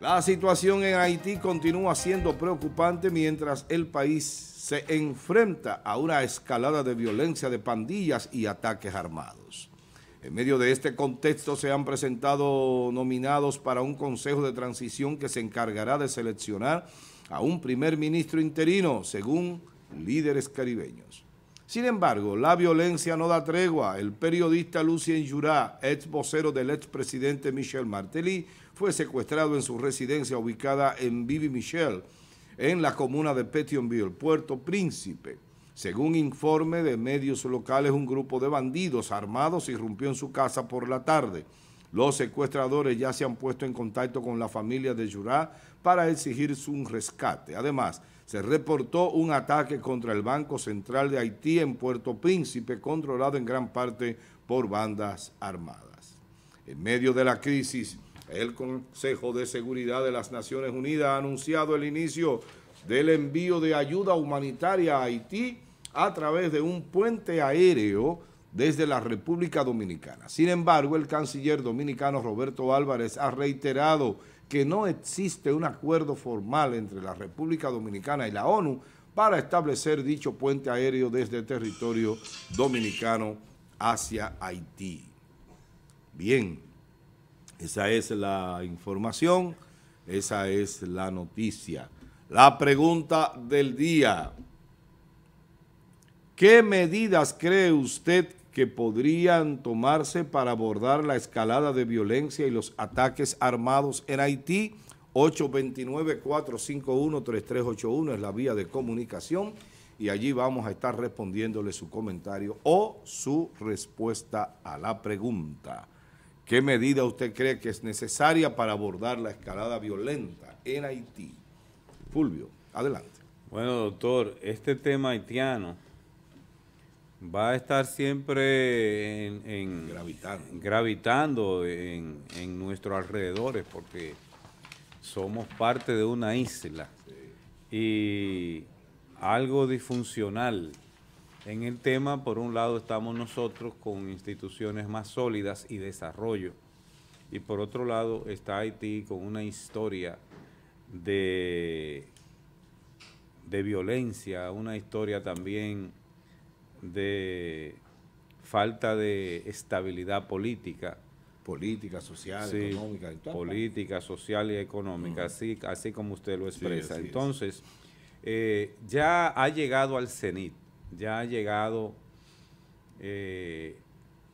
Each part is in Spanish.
La situación en Haití continúa siendo preocupante mientras el país se enfrenta a una escalada de violencia de pandillas y ataques armados. En medio de este contexto se han presentado nominados para un consejo de transición que se encargará de seleccionar a un primer ministro interino, según líderes caribeños. Sin embargo, la violencia no da tregua. El periodista Lucien Jurá, ex vocero del expresidente Michel Martelly, fue secuestrado en su residencia ubicada en Vivi Michel, en la comuna de Petionville, Puerto Príncipe. Según informe de medios locales, un grupo de bandidos armados irrumpió en su casa por la tarde. Los secuestradores ya se han puesto en contacto con la familia de Jurá para exigir su rescate. Además, se reportó un ataque contra el Banco Central de Haití en Puerto Príncipe, controlado en gran parte por bandas armadas. En medio de la crisis, el Consejo de Seguridad de las Naciones Unidas ha anunciado el inicio del envío de ayuda humanitaria a Haití a través de un puente aéreo desde la República Dominicana. Sin embargo, el canciller dominicano Roberto Álvarez ha reiterado que no existe un acuerdo formal entre la República Dominicana y la ONU para establecer dicho puente aéreo desde el territorio dominicano hacia Haití. Bien, esa es la información, esa es la noticia. La pregunta del día, ¿qué medidas cree usted que podrían tomarse para abordar la escalada de violencia y los ataques armados en Haití. 829-451-3381 es la vía de comunicación y allí vamos a estar respondiéndole su comentario o su respuesta a la pregunta. ¿Qué medida usted cree que es necesaria para abordar la escalada violenta en Haití? Fulvio, adelante. Bueno, doctor, este tema haitiano va a estar siempre en, gravitando, en, nuestros alrededores porque somos parte de una isla y algo disfuncional. En el tema, por un lado, estamos nosotros con instituciones más sólidas y desarrollo, y por otro lado está Haití con una historia de, de violencia, una historia también de falta de estabilidad política. Política, social, económica. política, social y económica, así, así como usted lo expresa. Entonces, eh, ya ha llegado al cenit, ya ha llegado eh,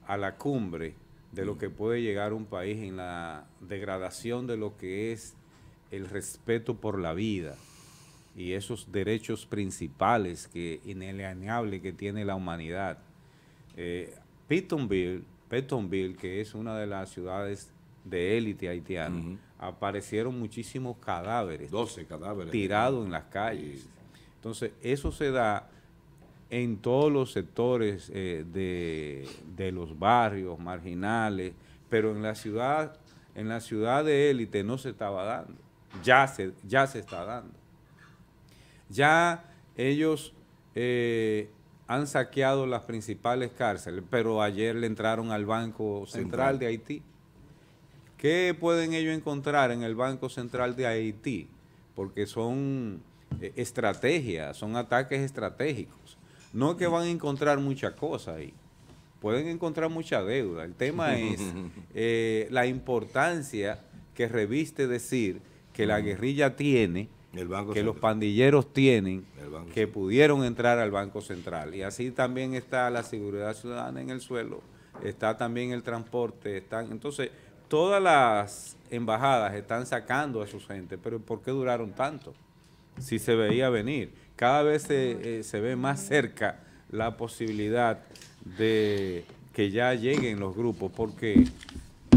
a la cumbre de lo que puede llegar un país en la degradación de lo que es el respeto por la vida, y esos derechos principales que inalienables que tiene la humanidad. Eh, Petonville, que es una de las ciudades de élite haitiana, aparecieron muchísimos cadáveres. 12 cadáveres. Tirados en las calles. Entonces, eso se da en todos los sectores eh, de, de, los barrios marginales, pero en la ciudad, en la ciudad de élite no se estaba dando. Ya se, ya se está dando. Ya ellos eh, han saqueado las principales cárceles, pero ayer le entraron al Banco Central, de Haití. ¿Qué pueden ellos encontrar en el Banco Central de Haití? Porque son eh, estrategias, son ataques estratégicos. No es que van a encontrar muchas cosas ahí, pueden encontrar mucha deuda. El tema es eh, la importancia que reviste decir que la guerrilla tiene que los pandilleros tienen, que pudieron entrar al Banco Central. Y así también está la seguridad ciudadana en el suelo, está también el transporte, están entonces todas las embajadas están sacando a su gente, pero ¿por qué duraron tanto? Si se veía venir. Cada vez se, eh, ve más cerca la posibilidad de que ya lleguen los grupos porque eh,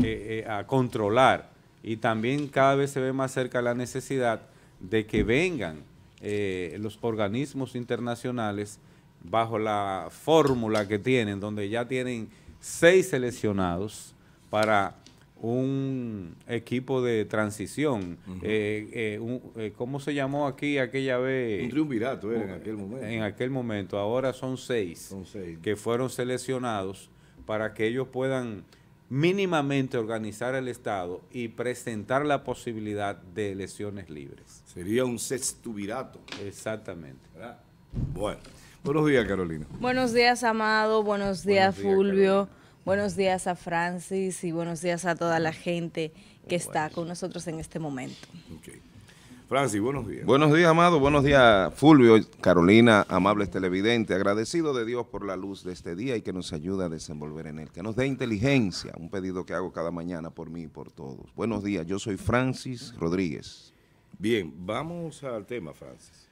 eh, a controlar y también cada vez se ve más cerca la necesidad de que vengan eh, los organismos internacionales bajo la fórmula que tienen, donde ya tienen seis seleccionados para un equipo de transición. Eh, eh, ¿Cómo se llamó aquí aquella vez? Un triunvirato en aquel momento. En aquel momento. Ahora son seis, son seis, que fueron seleccionados para que ellos puedan mínimamente organizar el Estado y presentar la posibilidad de elecciones libres. Sería un sextubirato. Exactamente. Bueno. Buenos días, Carolina. Buenos días, Amado. Buenos días, Fulvio. buenos días a Francis y buenos días a toda la gente que está con nosotros en este momento. Francis, buenos días. Buenos días, Amado. Buenos días, Fulvio, Carolina, amables televidentes. Agradecido de Dios por la luz de este día y que nos ayude a desenvolver en él. Que nos dé inteligencia, un pedido que hago cada mañana por mí y por todos. Buenos días, yo soy Francis Rodríguez. Bien, vamos al tema, Francis.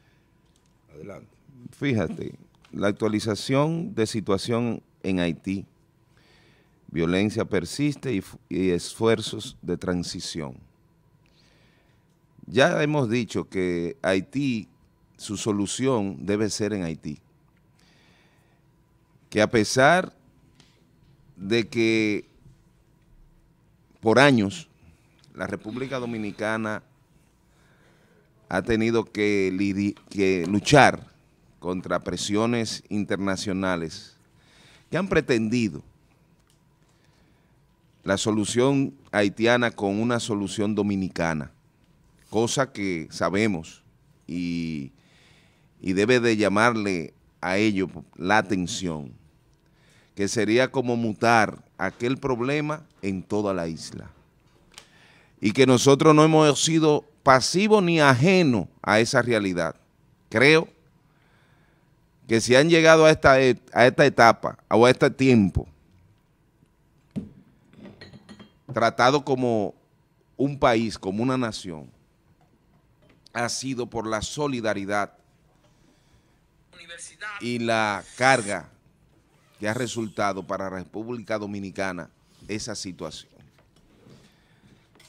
Adelante. Fíjate, la actualización de situación en Haití, violencia persiste y, y esfuerzos de transición. Ya hemos dicho que Haití, su solución debe ser en Haití. Que a pesar de que por años la República Dominicana ha tenido que, luchar contra presiones internacionales que han pretendido la solución haitiana con una solución dominicana cosa que sabemos y, debe de llamarle a ello la atención, que sería como mutar aquel problema en toda la isla. Y que nosotros no hemos sido pasivos ni ajenos a esa realidad. Creo que si han llegado a esta, a esta etapa o a este tiempo, tratado como un país, como una nación, ha sido por la solidaridad y la carga que ha resultado para la República Dominicana esa situación.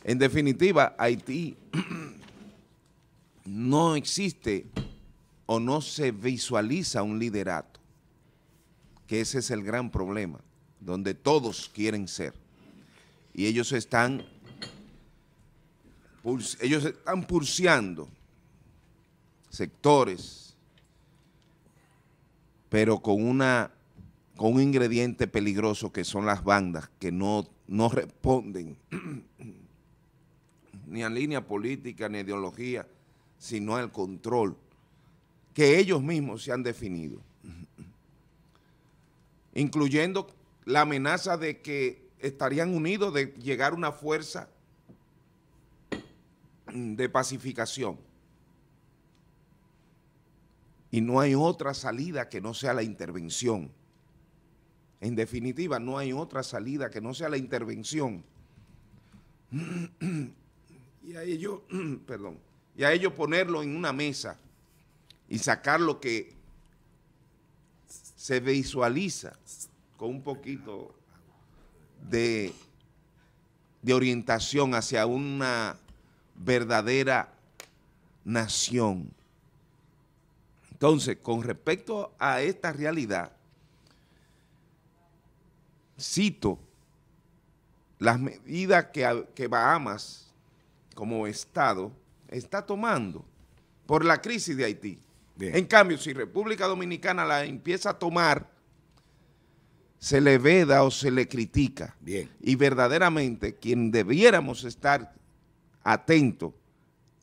En definitiva, Haití no existe o no se visualiza un liderato, que ese es el gran problema, donde todos quieren ser. Y ellos están, ellos están pulseando sectores, pero con, una, con un ingrediente peligroso que son las bandas que no, no responden ni a línea política ni a ideología, sino al control que ellos mismos se han definido, incluyendo la amenaza de que estarían unidos de llegar una fuerza de pacificación y no hay otra salida que no sea la intervención. En definitiva, no hay otra salida que no sea la intervención. y a ello, perdón, y a ello ponerlo en una mesa y sacar lo que se visualiza con un poquito de, de orientación hacia una verdadera nación entonces, con respecto a esta realidad, cito las medidas que, Bahamas como Estado está tomando por la crisis de Haití. En cambio, si República Dominicana la empieza a tomar, se le veda o se le critica. Bien. Y verdaderamente quien debiéramos estar atentos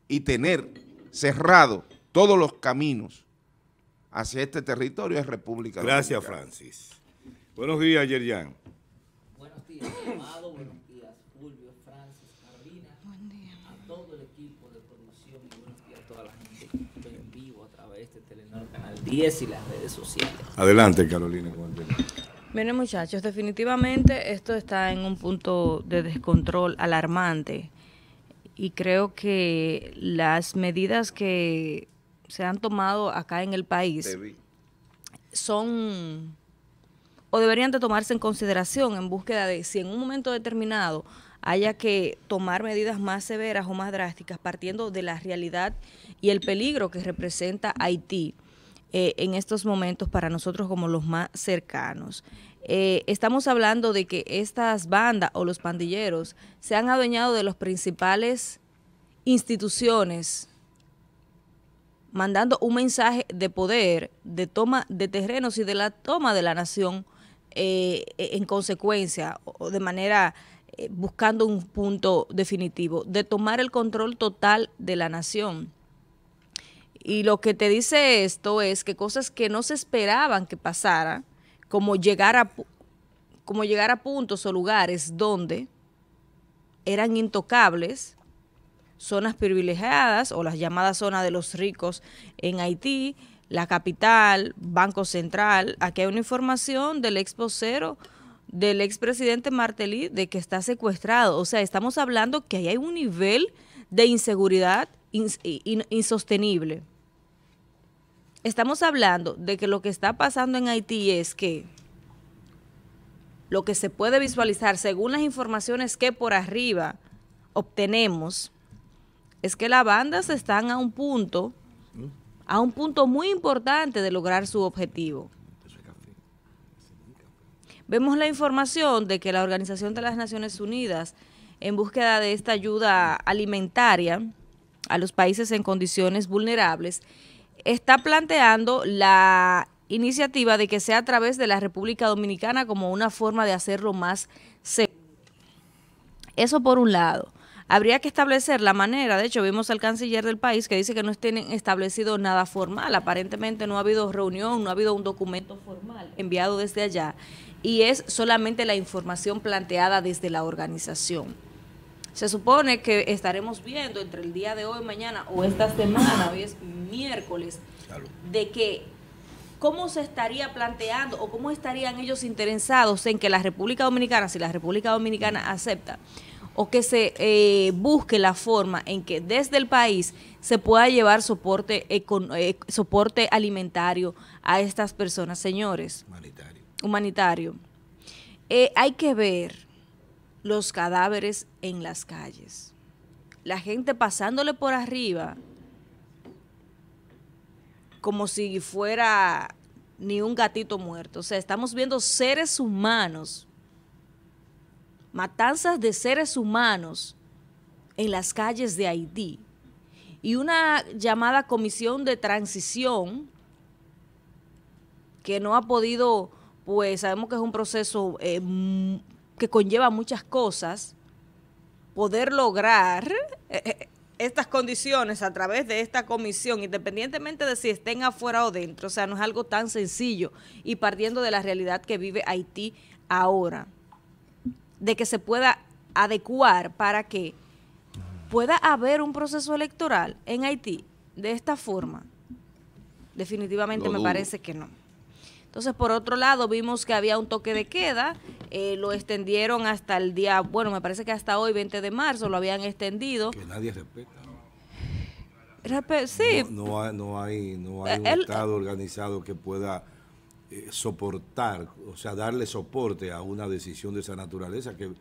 y tener cerrado todos los caminos hacia este territorio es República Gracias, Francis. Buenos días, Yerian. Buenos días, Amado. Buenos días, Fulvio, Francis, Carolina. Buen día. A todo el equipo de producción y buenos días a toda la gente que en vivo a través de este Telenor Canal 10 y las redes sociales. Adelante, Carolina. Miren, muchachos, definitivamente esto está en un punto de descontrol alarmante y creo que las medidas que se han tomado acá en el país son o deberían de tomarse en consideración en búsqueda de si en un momento determinado haya que tomar medidas más severas o más drásticas partiendo de la realidad y el peligro que representa Haití eh, en estos momentos para nosotros como los más cercanos. Eh, estamos hablando de que estas bandas o los pandilleros se han adueñado de las principales instituciones mandando un mensaje de poder, de toma de terrenos y de la toma de la nación eh, en consecuencia o de manera eh, buscando un punto definitivo, de tomar el control total de la nación. Y lo que te dice esto es que cosas que no se esperaban que pasaran, como llegar a, como llegar a puntos o lugares donde eran intocables, zonas privilegiadas o las llamadas zonas de los ricos en Haití, la capital, Banco Central. Aquí hay una información del ex vocero del expresidente Martelly de que está secuestrado. O sea, estamos hablando que ahí hay un nivel de inseguridad insostenible. Estamos hablando de que lo que está pasando en Haití es que lo que se puede visualizar según las informaciones que por arriba obtenemos es que las bandas están a un punto, a un punto muy importante de lograr su objetivo. Vemos la información de que la Organización de las Naciones Unidas, en búsqueda de esta ayuda alimentaria a los países en condiciones vulnerables, está planteando la iniciativa de que sea a través de la República Dominicana como una forma de hacerlo más seguro. Eso por un lado. Habría que establecer la manera, de hecho vimos al canciller del país que dice que no tienen establecido nada formal, aparentemente no ha habido reunión, no ha habido un documento formal enviado desde allá. Y es solamente la información planteada desde la organización. Se supone que estaremos viendo entre el día de hoy, mañana o esta semana, hoy es miércoles, de que cómo se estaría planteando o cómo estarían ellos interesados en que la República Dominicana, si la República Dominicana acepta, o que se eh, busque la forma en que desde el país se pueda llevar soporte, eh, soporte alimentario a estas personas, señores. Humanitario. Humanitario. Eh, hay que ver los cadáveres en las calles. La gente pasándole por arriba como si fuera ni un gatito muerto. O sea, estamos viendo seres humanos matanzas de seres humanos en las calles de Haití y una llamada comisión de transición que no ha podido, pues sabemos que es un proceso eh, que conlleva muchas cosas, poder lograr eh, eh, estas condiciones a través de esta comisión, independientemente de si estén afuera o dentro, o sea, no es algo tan sencillo y partiendo de la realidad que vive Haití ahora de que se pueda adecuar para que pueda haber un proceso electoral en Haití de esta forma? Definitivamente me parece que no. Entonces, por otro lado, vimos que había un toque de queda, eh, lo extendieron hasta el día, bueno, me parece que hasta hoy, 20 de marzo, lo habían extendido. Que nadie respeta. sí. No, hay, no hay, no hay un Estado organizado que pueda eh, soportar, o sea, darle soporte a una decisión de esa naturaleza que...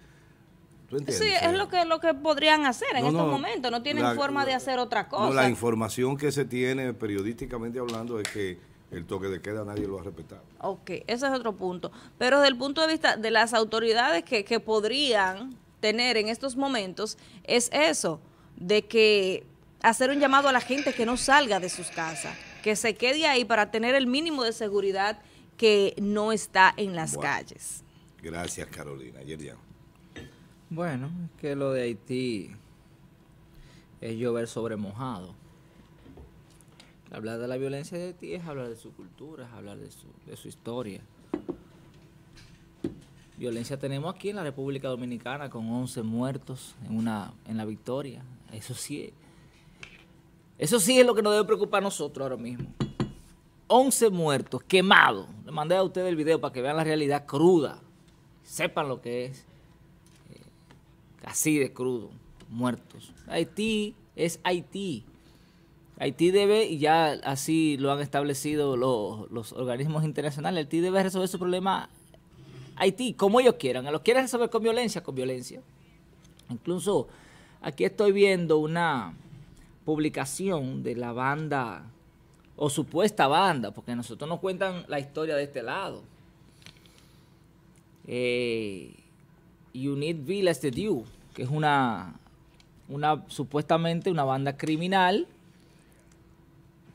Sí, es lo que, lo que podrían hacer en estos momentos, no tienen forma de hacer otra cosa. la información que se tiene periodísticamente hablando es que el toque de queda nadie lo ha respetado. Ok, ese es otro punto. Pero desde el punto de vista de las autoridades que, que podrían tener en estos momentos, es eso, de que hacer un llamado a la gente que no salga de sus casas, que se quede ahí para tener el mínimo de seguridad que no está en las calles. Gracias, Carolina. Ayer ya. Bueno, que lo de Haití es llover sobre mojado. Hablar de la violencia de Haití es hablar de su cultura, es hablar de su, de su historia. Violencia tenemos aquí en la República Dominicana con 11 muertos en una en la victoria. Eso sí, eso sí es lo que nos debe preocupar a nosotros ahora mismo. 11 muertos, quemados. Mandé a ustedes el video para que vean la realidad cruda. Sepan lo que es. Eh, así de crudo. Muertos. Haití es Haití. Haití debe, y ya así lo han establecido los organismos internacionales, Haití debe resolver su problema Haití como ellos quieran. Lo quieren resolver con violencia, con violencia. Incluso aquí estoy viendo una publicación de la banda o supuesta banda, porque nosotros nos cuentan la historia de este lado. Eh, Unit Village de Dew, que es una, una supuestamente una banda criminal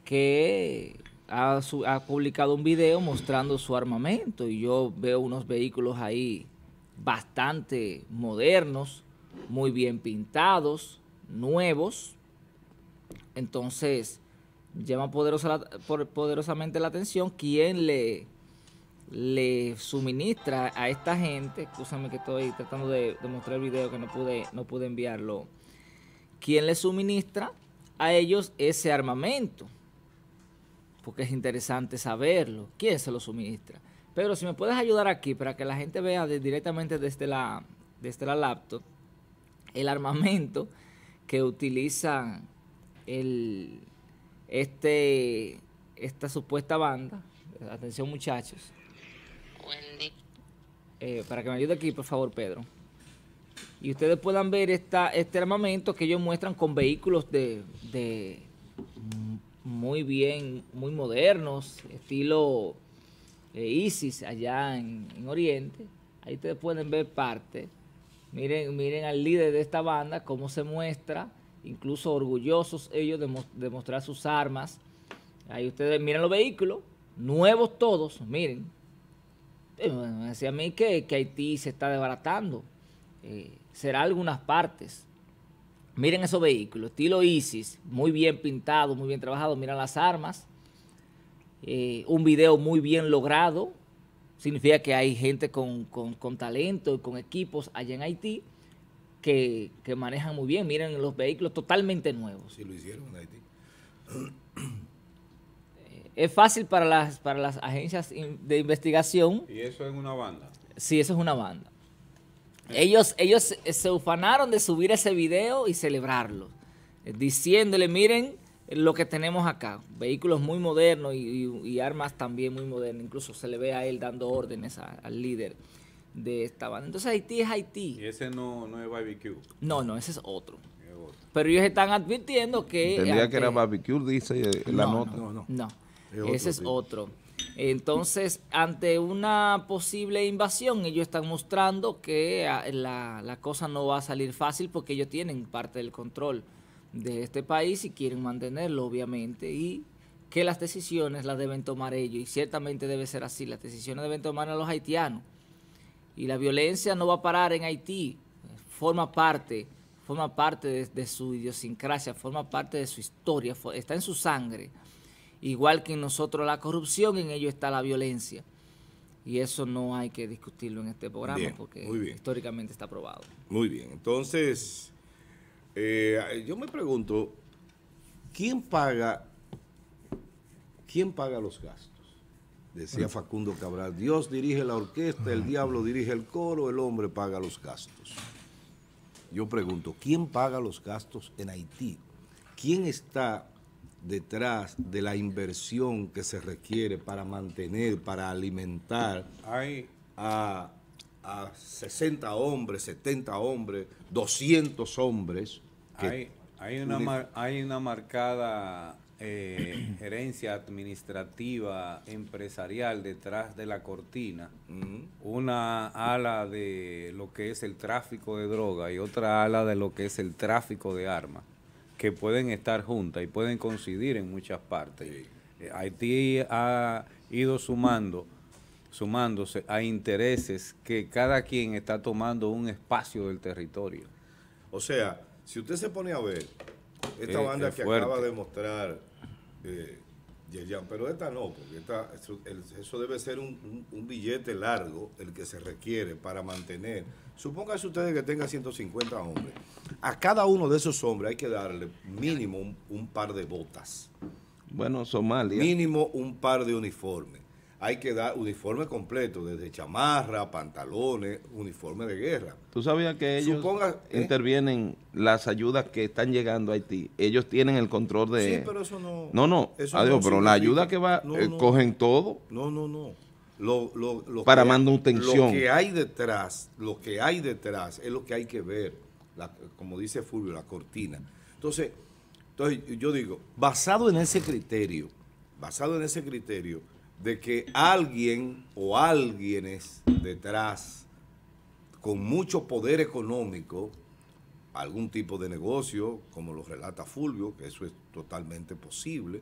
que ha, ha publicado un video mostrando su armamento y yo veo unos vehículos ahí bastante modernos, muy bien pintados, nuevos. Entonces, llama poderosamente la atención quién le, le suministra a esta gente, escúchame que estoy tratando de, de mostrar el video que no pude, no pude enviarlo, quién le suministra a ellos ese armamento, porque es interesante saberlo, quién se lo suministra. Pero si me puedes ayudar aquí para que la gente vea directamente desde la, desde la laptop el armamento que utiliza el, este, esta supuesta banda. Atención muchachos. Eh, para que me ayude aquí, por favor, Pedro. Y ustedes puedan ver esta, este armamento que ellos muestran con vehículos de, de muy bien, muy modernos, estilo eh, ISIS allá en, en Oriente. Ahí ustedes pueden ver parte. Miren, miren al líder de esta banda, cómo se muestra, incluso orgullosos ellos de, mos- de mostrar sus armas. Ahí ustedes miren los vehículos, nuevos todos, miren. Eh, Me decía a mí que, que Haití se está desbaratando. Eh, será algunas partes. Miren esos vehículos, estilo ISIS, muy bien pintado, muy bien trabajado. Miren las armas. Eh, un video muy bien logrado. Significa que hay gente con, con- con talento y con equipos allá en Haití que, que manejan muy bien. Miren los vehículos totalmente nuevos. Si lo hicieron en Haití. Es fácil para las, para las agencias de investigación Y eso es una banda. Sí, eso es una banda. Ellos, ellos se- ufanaron de subir ese video y celebrarlo, eh, diciéndole, miren lo que tenemos acá, vehículos muy modernos y, y- y armas también muy modernas, incluso se le ve a él dando órdenes a- al líder de esta banda. Entonces Haití es Haití. Y ese no, no es barbecue. No, no, ese es otro. es otro. Pero ellos están advirtiendo que... Entendía que era barbecue, dice eh, la no, nota. No, no. Es otro Ese es tipo. otro. Entonces, ante una posible invasión, ellos están mostrando que ah, la, la cosa no va a salir fácil porque ellos tienen parte del control de este país y quieren mantenerlo, obviamente, y que las decisiones las deben tomar ellos. Y ciertamente debe ser así. Las decisiones deben tomar los haitianos. Y la violencia no va a parar en Haití. Forma parte, forma parte de, de su idiosincrasia, forma parte de su historia, está en su sangre. Igual que en nosotros la corrupción, en ellos está la violencia. Y eso no hay que discutirlo en este programa Bien, porque históricamente está probado. Muy bien, entonces, eh, yo me pregunto, ¿quién paga, quién paga los gastos? Decía Facundo Cabral, Dios dirige la orquesta, el diablo dirige el coro, el hombre paga los gastos. Yo pregunto, ¿quién paga los gastos en Haití? ¿Quién está detrás de la inversión que se requiere para mantener, para alimentar Hay, a, a 60 hombres, 70 hombres, 200 hombres. hay, hay, una, mar- hay una marcada eh, gerencia administrativa empresarial detrás de la cortina. Ujú. Una ala de lo que es el tráfico de droga y otra ala de lo que es el tráfico de armas, que pueden estar juntas y pueden coincidir en muchas partes. Eh, Haití ha ido sumando, sumándose a intereses que cada quien está tomando un espacio del territorio. O sea, si usted se pone a ver, esta Eh, banda es que fuerte. acaba de mostrar eh, Yeyan, pero esta no, porque esta, eso, el- eso debe ser un, un- un billete largo el que se requiere para mantener. Supónganse ustedes que tenga 150 hombres. A cada uno de esos hombres hay que darle mínimo un, un par de botas. Bueno, Somalia. Mínimo un par de uniformes. Hay que dar uniforme completo, desde chamarra, pantalones, uniforme de guerra. Tú sabías que ellos Suponga, ¿eh? intervienen las ayudas que están llegando a Haití. Ellos tienen el control de... Sí, pero eso no... No, no, eso adiós, no pero la ayuda que va, No, eh, no. cogen todo. No, no, no. Lo, lo- lo Para que- manutención. Lo que hay detrás, lo que hay detrás es lo que hay que ver, la- como dice Fulvio, la cortina. Entonces, entonces, yo digo, basado en ese criterio, basado en ese criterio de que alguien o alguienes detrás con mucho poder económico, algún tipo de negocio, como lo relata Fulvio, que eso es totalmente posible,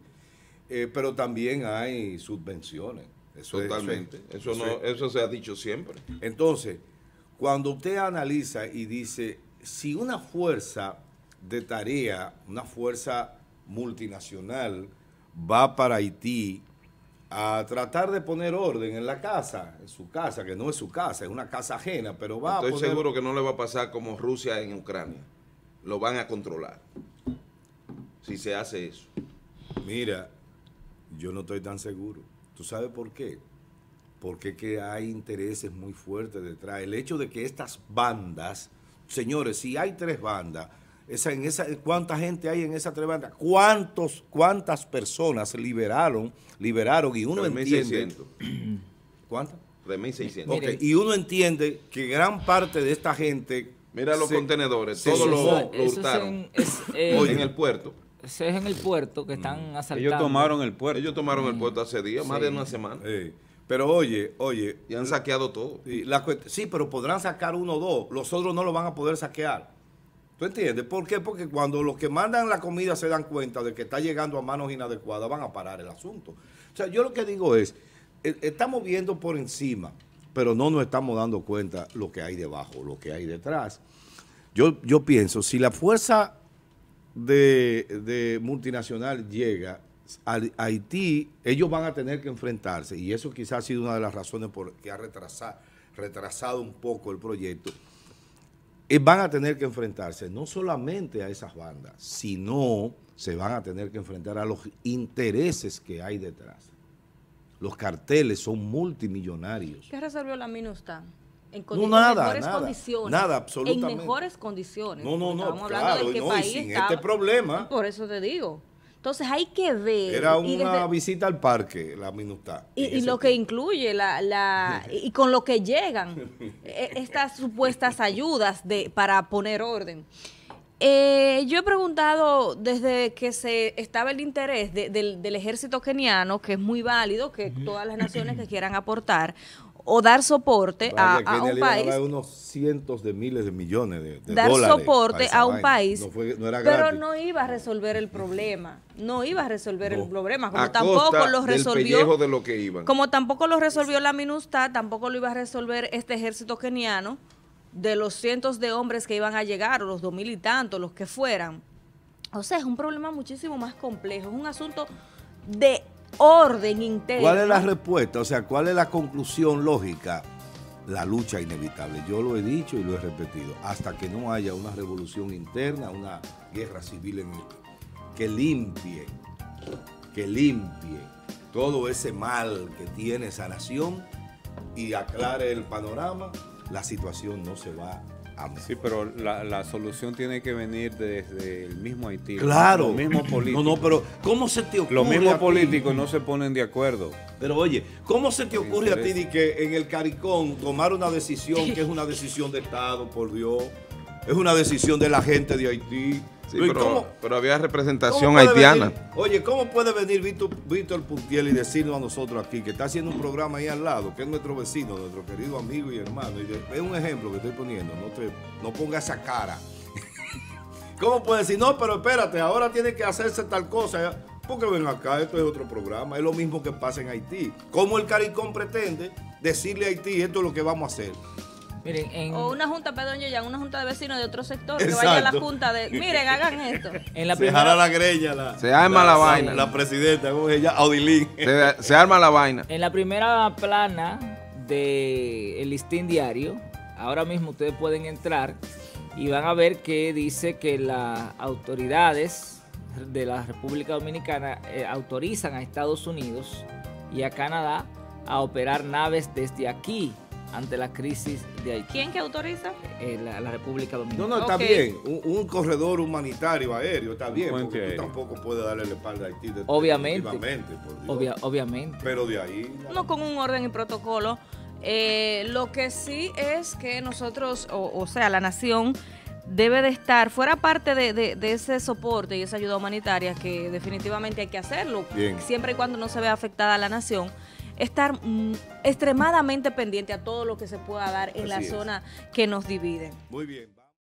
eh, pero también hay subvenciones. Eso es- Totalmente. Eso, eso no, es- eso se ha dicho siempre. Entonces, cuando usted analiza y dice, si una fuerza de tarea, una fuerza multinacional, va para Haití a tratar de poner orden en la casa, en su casa, que no es su casa, es una casa ajena, pero va a Estoy poner... seguro que no le va a pasar como Rusia en Ucrania. Lo van a controlar. Si se hace eso. Mira, yo no estoy tan seguro. ¿Tú sabes por qué? Porque que hay intereses muy fuertes detrás. El hecho de que estas bandas, señores, si hay tres bandas, esa, en esa, ¿cuánta gente hay en esas tres bandas? ¿Cuántos, ¿Cuántas personas liberaron, liberaron? Y uno entiende... 3.600. ¿Cuántas? 3.600. Ok, Miren. y uno entiende que gran parte de esta gente... Mira los se- contenedores, todos lo, lo Eso es hurtaron. en, es, eh, Oye. en el puerto. es en el puerto que están asaltando. Ellos tomaron el puerto. Ellos tomaron el puerto hace días, más de una semana. Pero oye, oye, Y han saqueado todo. La sí, pero podrán sacar uno o dos. Los otros no lo van a poder saquear. ¿Tú entiendes? ¿Por qué? Porque cuando los que mandan la comida se dan cuenta de que está llegando a manos inadecuadas, van a parar el asunto. O sea, yo lo que digo es, eh, estamos viendo por encima, pero no nos estamos dando cuenta lo que hay debajo, lo que hay detrás. Yo, yo pienso, si la fuerza de, de multinacional llega a Haití, ellos van a tener que enfrentarse, y eso quizás ha sido una de las razones por que ha retrasado, retrasado un poco el proyecto, van a tener que enfrentarse no solamente a esas bandas, sino se van a tener que enfrentar a los intereses que hay detrás. Los carteles son multimillonarios. ¿Qué resolvió la MINUSTA? En, No, en mejores nada, condiciones. nada, absolutamente. En mejores condiciones. No, no, no, hablando claro, del que no, y país sin estaba- este problema. Por eso te digo. Entonces hay que ver. Era una desde- visita al parque, la minuta. Y, lo que incluye la, la y con lo que llegan eh, estas supuestas ayudas de para poner orden. Eh, yo he preguntado desde que se estaba el interés de- del, del ejército keniano, que es muy válido, que todas las naciones que quieran aportar o dar soporte a, Vaya, a un a país, dar unos cientos de miles de millones de, de dar dólares soporte a un vaina. país, No, fue- no era pero no iba a resolver el problema, no iba a resolver No. el problema, como A tampoco lo resolvió de lo que iban. como tampoco lo resolvió la MINUSTA, tampoco lo iba a resolver este ejército keniano de los cientos de hombres que iban a llegar, o los dos mil y tantos, los que fueran. O sea, es un problema muchísimo más complejo, es un asunto de orden interno. ¿Cuál es la respuesta? O sea, ¿cuál es la conclusión lógica? La lucha inevitable. Yo lo he dicho y lo he repetido. Hasta que no haya una revolución interna, una guerra civil en que limpie, que limpie todo ese mal que tiene esa nación y aclare el panorama, la situación no se va a Sí, pero la, la solución tiene que venir desde el mismo Haití. Claro. Los mismos políticos. No, no, pero ¿cómo se te ocurre? Los mismos a ti? políticos no se ponen de acuerdo. Pero oye, ¿cómo se te ocurre a ti de que en el CARICOM tomar una decisión que es una decisión de Estado, por Dios? Es una decisión de la gente de Haití. Sí, ¿Y pero, cómo- pero había representación haitiana. venir- oye, ¿cómo puede venir Víctor, Víctor Puntiel y decirnos a nosotros aquí que está haciendo un programa ahí al lado, que es nuestro vecino, nuestro querido amigo y hermano? Y es un ejemplo que estoy poniendo, no, te, no ponga esa cara. ¿Cómo puede decir, no, pero espérate, ahora tiene que hacerse tal cosa? Porque ven acá, esto es otro programa, es lo mismo que pasa en Haití. ¿Cómo el CARICOM pretende decirle a Haití, esto es lo que vamos a hacer? Miren, en, O una junta, perdón, yo ya, una junta de vecinos de otro sector que vaya a la junta de, miren, hagan esto. en la Se jala la greña, la, Se arma la vaina. La presidenta, ¿cómo se llama? Audilín. Se, se arma la vaina. en la primera plana del el listín diario, ahora mismo ustedes pueden entrar y van a ver que dice que las autoridades de la República Dominicana eh, autorizan a Estados Unidos y a Canadá a operar naves desde aquí ante la crisis de Haití, ¿Quién que autoriza? eh, la, la República No, Dominicana. no, está Ok. bien. Un, un corredor humanitario aéreo está bien, porque tú tampoco puedes darle la espalda a Haití. de- Obviamente. definitivamente, por Dios. Obvia- obviamente. Pero de ahí. No con un orden y protocolo. Eh, lo que sí es que nosotros, o, o sea, la nación debe de estar, fuera parte de, de- de ese soporte y esa ayuda humanitaria, que definitivamente hay que hacerlo, Bien. siempre y cuando no se vea afectada la nación, estar mm, extremadamente pendiente a todo lo que se pueda dar en la es. zona que nos divide. Muy bien.